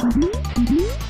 Mm-hmm.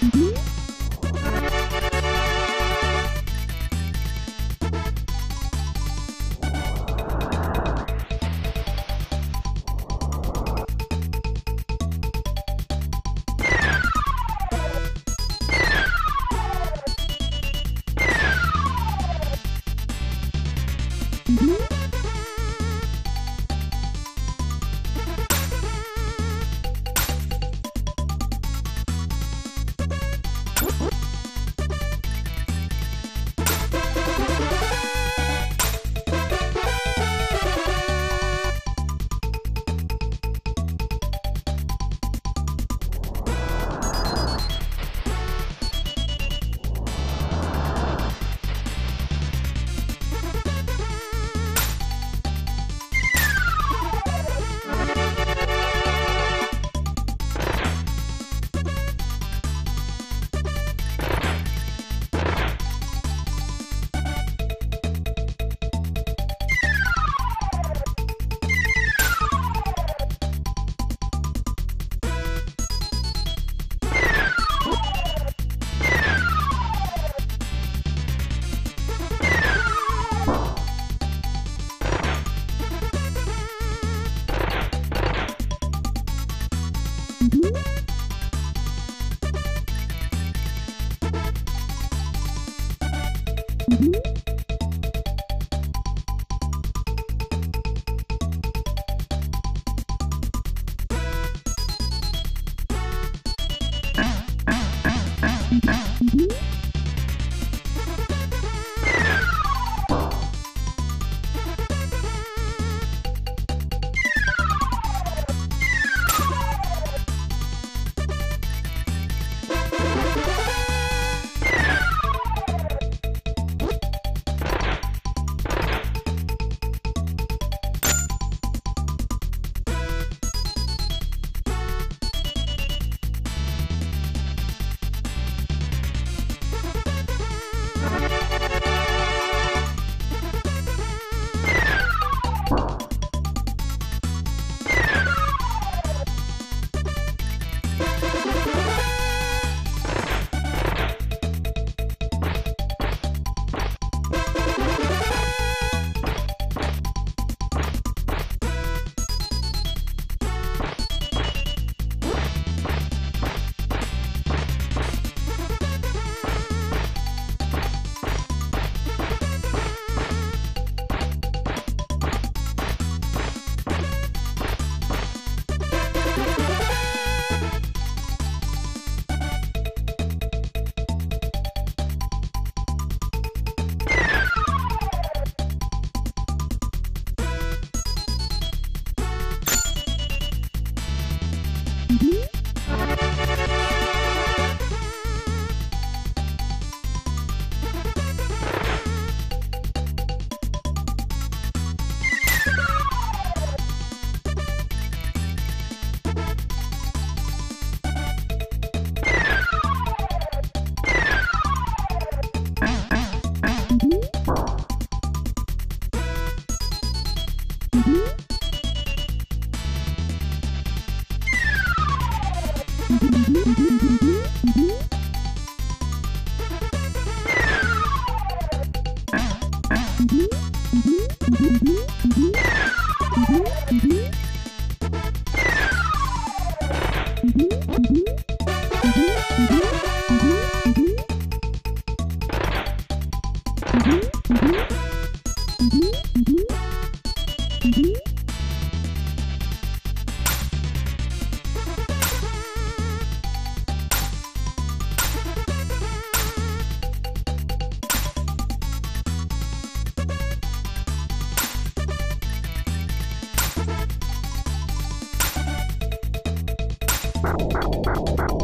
Bow, bow, bow.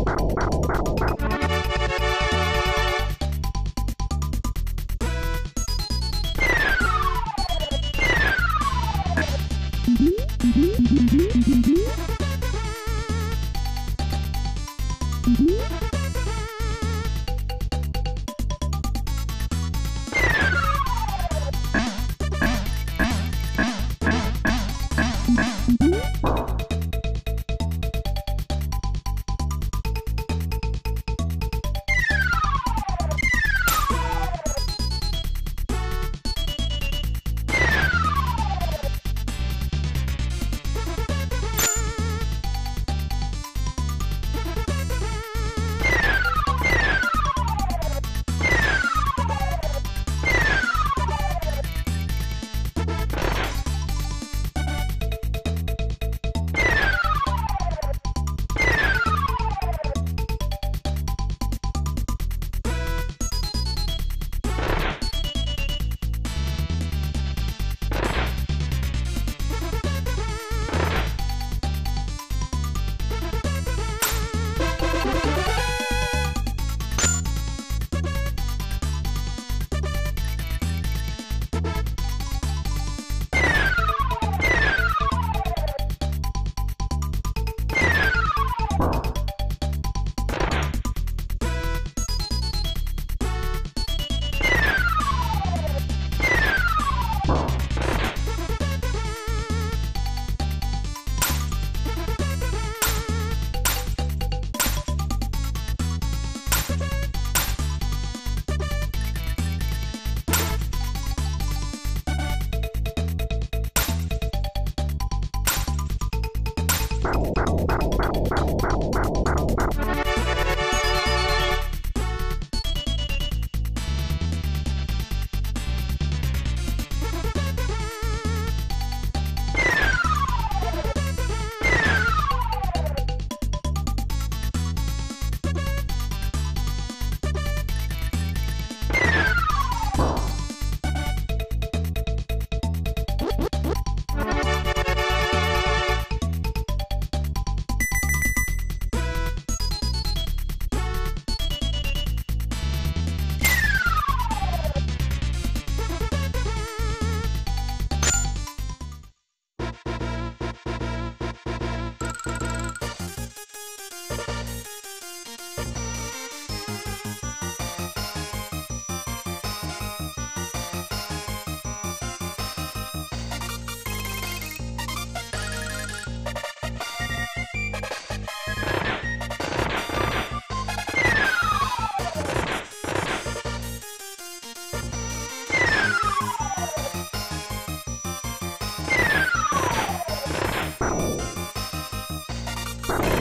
Wow. Bye.